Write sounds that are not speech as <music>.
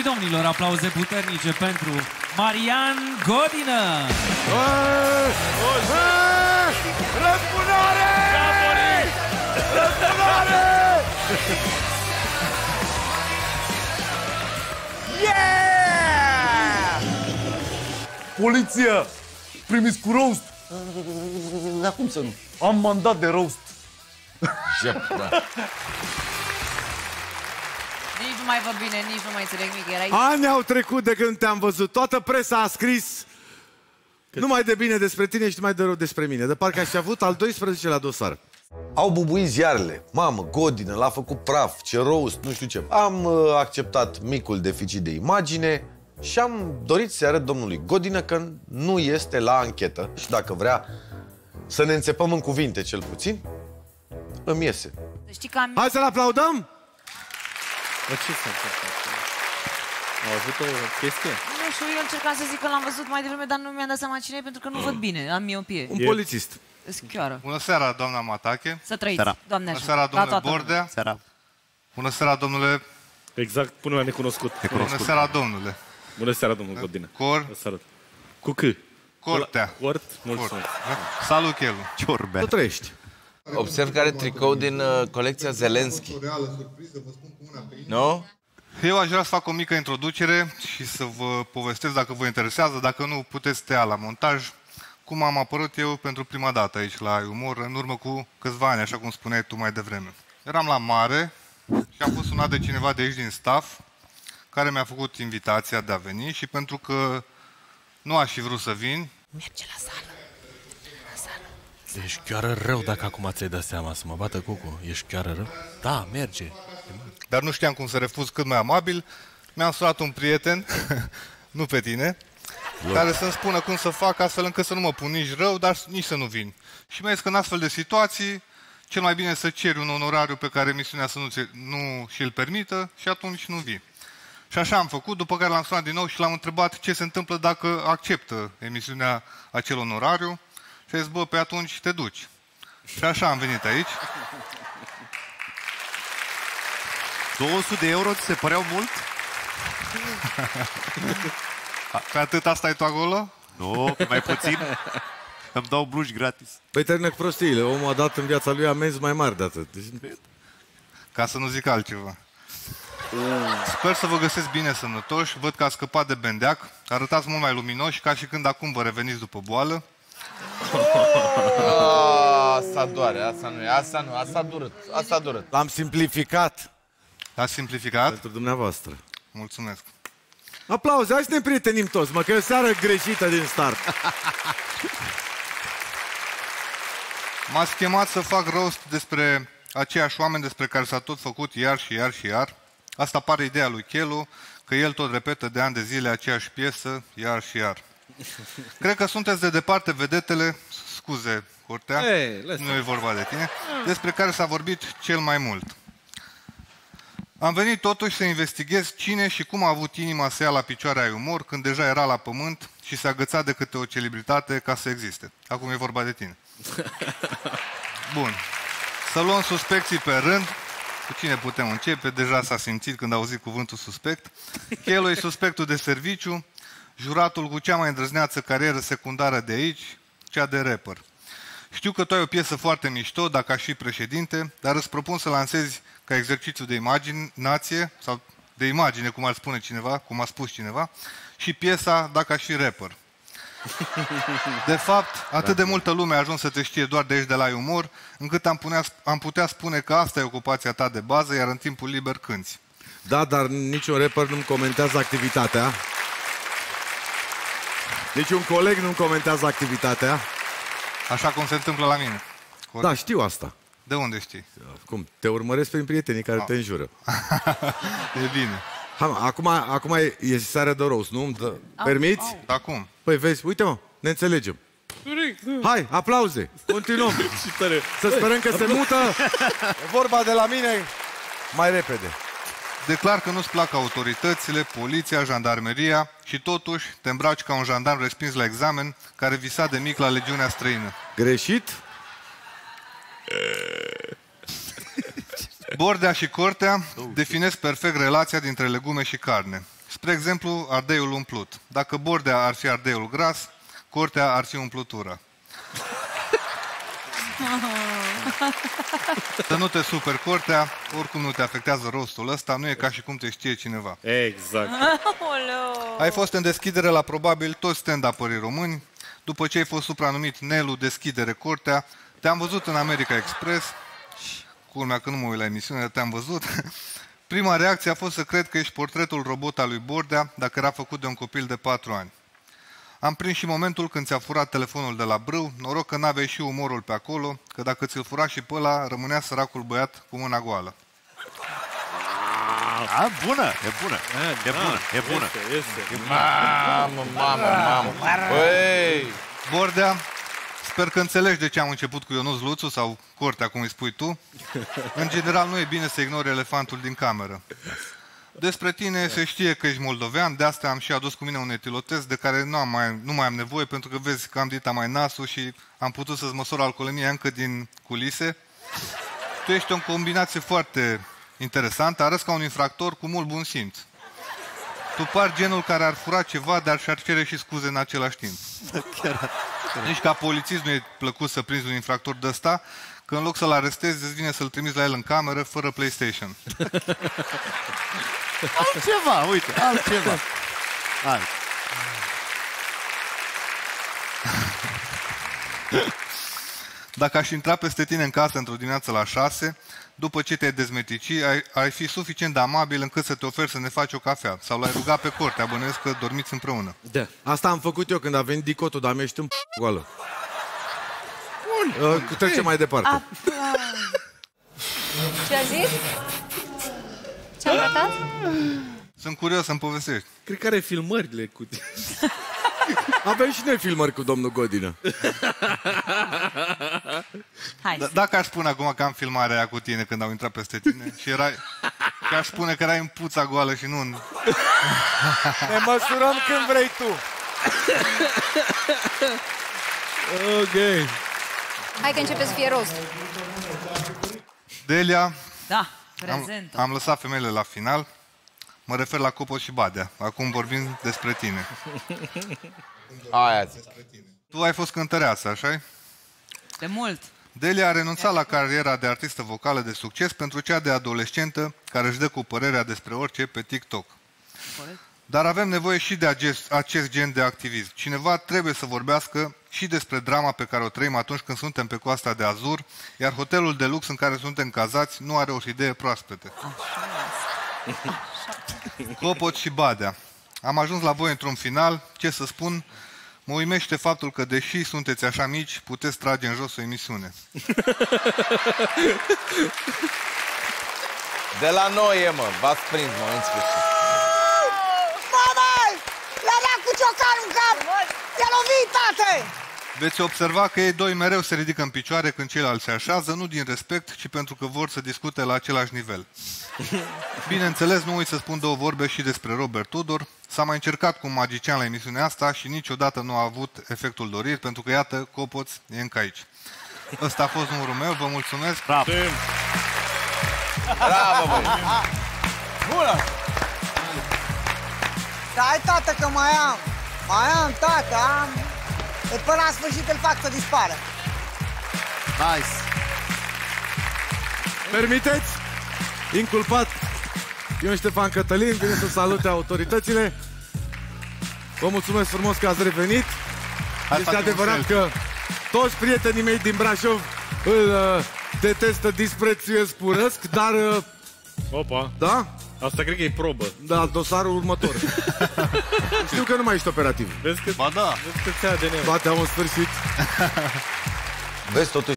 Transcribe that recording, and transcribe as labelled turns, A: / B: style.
A: și domnilor, aplauze puternice pentru Marian Godină!
B: Răzbunare! Răzbunare! Yeah!
C: Poliția! Primiți cu roast!
D: Dar cum să nu?
C: Am mandat de roast.
D: Jep, da.
E: Nici nu mai văd bine, nici nu mai înțeleg nimic. Erai...
F: Ani au trecut de când te-am văzut. Toată presa a scris numai de bine despre tine și numai de rău despre mine. De parcă aș fi avut al 12-lea dosar.
D: Au bubuit ziarele. Mamă, Godină, l-a făcut praf, ce roast, nu știu ce. Am uh, acceptat micul deficit de imagine și am dorit să arăt domnului Godină că nu este la anchetă și dacă vrea să ne înțepăm în cuvinte cel puțin, îmi iese.
E: Să Știi că am...
F: Hai să-l aplaudăm?
G: Dar ce s-a întâmplat? Au avut o chestie?
E: Nu știu, eu încercam să zic că l-am văzut mai devreme, dar nu mi-am dat seama cine e, pentru că nu văd bine, am miopie.
F: Un polițist.
E: Schioară.
H: Bună seara, doamna Matache.
E: Să trăiți,
G: Seara.
E: doamne
H: Bună
E: așa.
H: seara,
E: La
H: domnule
E: toată
H: Bordea.
G: Seara.
H: Bună seara, domnule.
G: Exact, până la necunoscut.
H: Bună seara, domnule.
G: Bună seara, domnul Godină.
H: Cor,
G: Vă salut. Cu C.
H: Cortea.
G: Cort, mulțumesc.
H: Cort. Salut, Chelu.
F: Tu trăiești.
I: Observ că are tricou din uh, colecția Zelensky. Nu?
H: Eu aș vrea să fac o mică introducere și să vă povestesc dacă vă interesează, dacă nu puteți tăia la montaj, cum am apărut eu pentru prima dată aici la Umor, în urmă cu câțiva ani, așa cum spuneai tu mai devreme. Eram la mare și am fost sunat de cineva de aici din staff, care mi-a făcut invitația de a veni și pentru că nu aș fi vrut să vin,
E: Merge la sală.
J: Ești chiar rău dacă acum ți-ai dat seama să mă bată cucu. Ești chiar rău? Da, merge.
H: dar nu știam cum să refuz cât mai amabil, mi-am sunat un prieten, <laughs> nu pe tine, care să-mi spună cum să fac astfel încât să nu mă pun nici rău, dar nici să nu vin. Și mi-a zis că în astfel de situații, cel mai bine să ceri un onorariu pe care emisiunea să nu, ți, nu și-l permită și atunci nu vii. Și așa am făcut, după care l-am sunat din nou și l-am întrebat ce se întâmplă dacă acceptă emisiunea acel onorariu. Și a zis, bă, pe atunci te duci. Și așa am venit aici.
K: 200 de euro ți se păreau mult? <laughs>
H: Pe atât asta e tu acolo?
K: Nu, pe mai puțin. Îmi dau bluși gratis.
F: Păi termină cu prostiile. Omul a dat în viața lui amenzi mai mari de atât. Deci,
H: Ca să nu zic altceva. Sper să vă găsesc bine sănătoși, văd că ați scăpat de bendeac, arătați mult mai luminoși, ca și când acum vă reveniți după boală.
I: Asta doare, asta nu e, asta nu, asta dură, asta dură.
F: L-am simplificat
H: Ați simplificat?
F: pentru dumneavoastră.
H: Mulțumesc.
F: Aplauze, hai să ne prietenim toți, mă, că e o seară greșită din start. <laughs>
H: M-ați chemat să fac roast despre aceiași oameni despre care s-a tot făcut iar și iar și iar. Asta pare ideea lui Chelu, că el tot repetă de ani de zile aceeași piesă, iar și iar. Cred că sunteți de departe vedetele, scuze, Curtea,
G: Ei, lăsa.
H: nu e vorba de tine, despre care s-a vorbit cel mai mult. Am venit totuși să investighez cine și cum a avut inima să ia la picioare ai umor când deja era la pământ și se agăța de câte o celebritate ca să existe. Acum e vorba de tine. <laughs> Bun. Să luăm suspecții pe rând. Cu cine putem începe? Deja s-a simțit când a auzit cuvântul suspect. Chelo e suspectul de serviciu, juratul cu cea mai îndrăzneață carieră secundară de aici, cea de rapper. Știu că tu ai o piesă foarte mișto, dacă aș fi președinte, dar îți propun să lansezi ca exercițiu de imaginație, sau de imagine, cum ar spune cineva, cum a spus cineva, și piesa dacă aș fi rapper. <laughs> De fapt, atât de multă lume a ajuns să te știe doar de aici de la umor, încât am, punea, am putea spune că asta e ocupația ta de bază, iar în timpul liber cânti.
F: Da, dar niciun rapper nu-mi comentează activitatea. Niciun coleg nu-mi comentează activitatea.
H: Așa cum se întâmplă la mine. Corect?
F: Da, știu asta.
H: De unde știi?
F: Cum? Te urmăresc prin prietenii care te înjură. <laughs>
H: E bine.
F: Hai, mă, acum, acum e, e seara de roast, nu? Dă, permiți?
H: Dar cum?
F: Păi vezi, uite mă, ne înțelegem. Hai, aplauze, continuăm. <laughs>
G: Și tare.
F: Să sperăm că se mută <laughs> vorba de la mine mai repede.
H: Declar că nu-ți plac autoritățile, poliția, jandarmeria și totuși te îmbraci ca un jandarm respins la examen care visa de mic la legiunea străină.
F: Greșit? <laughs>
H: Bordea și Cortea definesc perfect relația dintre legume și carne. Spre exemplu, ardeiul umplut. Dacă bordea ar fi ardeiul gras, cortea ar fi umplutură. <laughs> Să nu te super cortea, oricum nu te afectează rostul ăsta, nu e ca și cum te știe cineva.
G: Exact.
E: Aoleu.
H: Ai fost în deschidere la probabil toți stand-up-ării români. După ce ai fost supranumit Nelu Deschidere Cortea, te-am văzut în America Express. Culmea că nu mă uit la emisiune, dar te-am văzut. Prima reacție a fost să cred că ești portretul robot al lui Bordea, dacă era făcut de un copil de 4 ani. Am prins și momentul când ți-a furat telefonul de la brâu, noroc că n-aveai și umorul pe acolo, că dacă ți-l fura și pe ăla, rămânea săracul băiat cu mâna goală.
K: A, bună, e bună. E bună, e bună.
G: Este, este.
I: Mamă, mamă, mamă. Băi!
H: Bordea, sper că înțelegi de ce am început cu Ionuț Luțu sau Cortea, cum îi spui tu. În general, nu e bine să ignori elefantul din cameră. Despre tine se știe că ești moldovean, de asta am și adus cu mine un etilotest de care nu, am mai, nu mai am nevoie, pentru că vezi că am dita mai nasul și am putut să-ți măsor alcoolemia încă din culise. Tu ești o combinație foarte interesantă, arăți ca un infractor cu mult bun simț. Tu pari genul care ar fura ceva, dar și-ar cere și scuze în același timp. Nici ca polițist nu e plăcut să prinzi un infractor de ăsta, că în loc să-l arestezi, îți vine să-l trimiți la el în cameră fără PlayStation. <laughs>
K: Altceva, uite, altceva. Alt. <laughs>
H: Dacă aș intra peste tine în casă într-o dimineață la 6, după ce te-ai dezmetici, ai, ai fi suficient de amabil încât să te oferi să ne faci o cafea. Sau l-ai ruga pe corte, abănuiesc că dormiți împreună.
F: Da. Asta am făcut eu când a venit dicotul, dar mi-ești în p- goală. Bun. Uh, trecem mai departe.
B: Ce a zis? Ce a arătat?
H: Sunt curios să-mi povestești.
G: Cred că are filmările cu... <laughs>
F: Avem și noi filmări cu domnul Godină.
E: Hai.
H: D- dacă aș spune acum că am filmarea aia cu tine când au intrat peste tine și erai... Că aș spune că erai în puța goală și nu în...
C: Ne măsurăm când vrei tu. <laughs>
G: ok.
B: Hai că începe să fie rost.
H: Delia,
E: Da,
H: am,
E: prezent.
H: am lăsat femeile la final. Mă refer la Copos și Badea. Acum vorbim despre tine. <laughs>
I: Aia zi.
H: Tu ai fost cântăreață, așa
E: De mult.
H: Delia a renunțat la cariera de artistă vocală de succes pentru cea de adolescentă care își dă cu părerea despre orice pe TikTok.
E: Corect.
H: Dar avem nevoie și de acest, acest gen de activism. Cineva trebuie să vorbească și despre drama pe care o trăim atunci când suntem pe coasta de Azur, iar hotelul de lux în care suntem cazați nu are o idee proaspete. Copot și Badea. Am ajuns la voi într-un final. Ce să spun? Mă uimește faptul că, deși sunteți așa mici, puteți trage în jos o emisiune.
I: De la noi e, mă. V-ați prins, mă, în sfârșit.
L: Mama! L-a dat cu ciocanul în cap! Te-a lovit, tate!
H: Veți observa că ei doi mereu se ridică în picioare când ceilalți se așează, nu din respect, ci pentru că vor să discute la același nivel. <laughs> Bineînțeles, nu uit să spun două vorbe și despre Robert Tudor. S-a mai încercat cu un magician la emisiunea asta și niciodată nu a avut efectul dorit, pentru că, iată, Copoț e încă aici. Ăsta a fost numărul meu, vă mulțumesc.
K: Bravo.
I: Bravo, băi.
L: Bună! Stai, tată, că mai am! Mai am, tată, am! E până la sfârșit îl fac să dispară.
K: Nice.
F: Permiteți? Inculpat Ion Ștefan Cătălin vine să salute autoritățile. Vă mulțumesc frumos că ați revenit.
H: Hai,
F: este
H: facem un
F: adevărat
H: selfie.
F: că toți prietenii mei din Brașov îl uh, detestă, disprețuiesc, urăsc, dar, uh,
G: Opa.
F: da?
G: Asta cred că e probă.
F: Da, dosarul următor. <laughs> Știu că nu mai ești operativ.
G: Vezi că,
K: Ba da.
G: vezi că ți-a ADN-ul.
F: Toate au un sfârșit.
D: Vezi, totuși